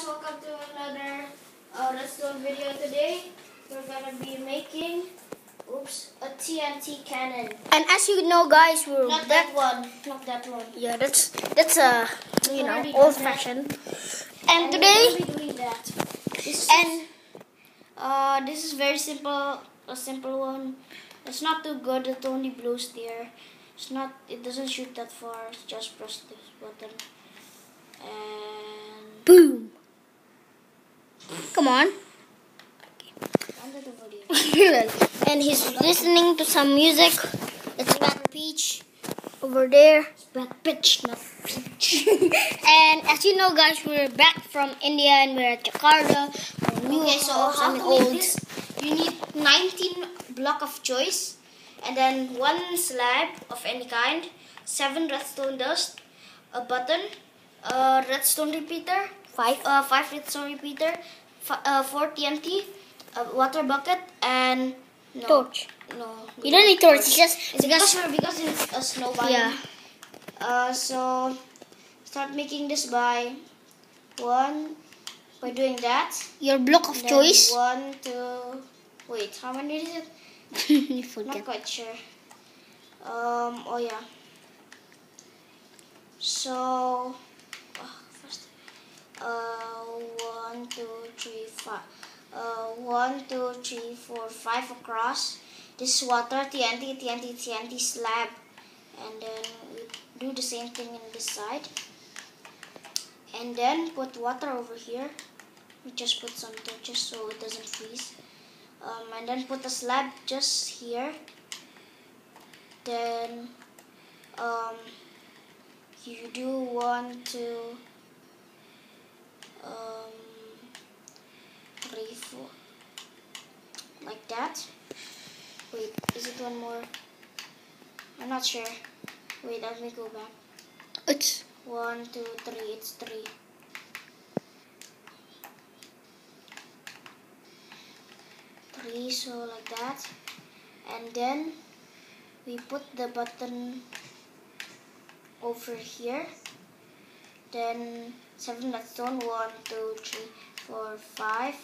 guys, welcome to another uh, redstone video today. We're gonna be making, oops, a TNT cannon. And as you know, guys, we're Not that one, not that one. Yeah, that's that's a you know old fashioned. And And we're today, gonna be doing that. This and uh, this is very simple, a simple one. It's not too good. It only blows there. It's not. It doesn't shoot that far. It's just press this button, and boom. Come on. under the video. and he's listening to some music. It's Black Peach over there. Black bitch, not peach. And as you know, guys, we're back from India and we're at Jakarta. New Okay, so house how and old. You need 19 block of choice, and then one slab of any kind, seven redstone dust, a button, a redstone repeater, Five. uh, five redstone repeater, fi- uh, four TNT, a water bucket, and no, Torch. No, You don't need torch. It's just It's because because because it's a snow biome. yeah. Uh, so start making this by one by doing that. Your block of choice. One, two. Wait, how many is it? you Not forget. quite sure. Um. Oh yeah. So, uh, first, uh, one, two, three, five. Uh, one, two, three, four, five across. This water, TNT, TNT, TNT slab, and then we do the same thing in this side. And then put water over here. We just put some torches so it doesn't freeze. Um, and then put a slab just here. Then um, you do one, two, three, four, like that. Wait, is it one more? I'm not sure. Wait, let me go back. It's One, two, three. It's three. Three, so like that. And then we put the button over here. Then seven redstone. One, two, three, four, five,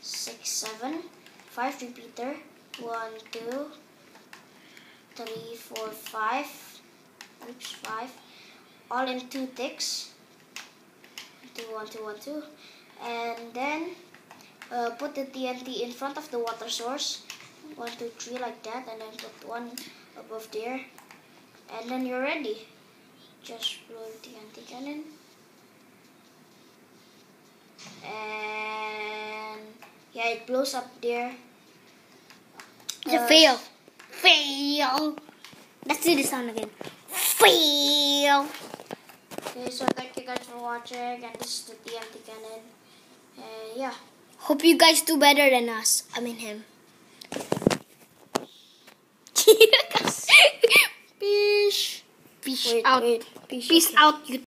six, seven. Five repeater. One, two, three, four, five. Oops, five all in two ticks. Two, one, two, one, two. And then uh, put the TNT in front of the water source. One, two, three, like that. And then put one above there. And then you're ready. Just blow the TNT cannon. And yeah, it blows up there. it's a Uh, fail. Fail. Let's do the sound again. Fail. Okay, so thank you guys for watching. And this is the TNT cannon. And yeah. Hope you guys do better than us. I mean him. Peace. Peace Wait, out. wait. Peace, Peace out, you